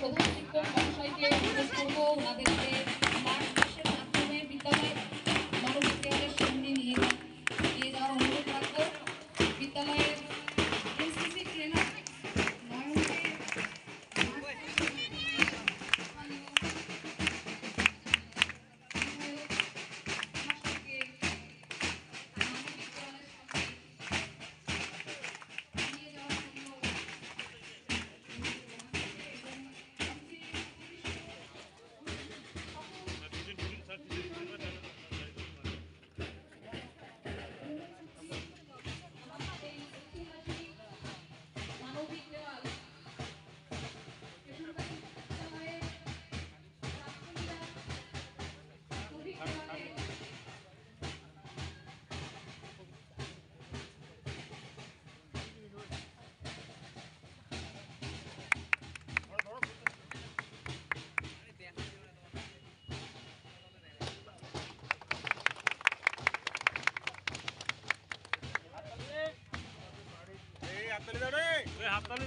প্রধান শিক্ষক মহাশয়কে অনুরোধ করবো ওনাদেরকে হাততালি দাও রে হাততালি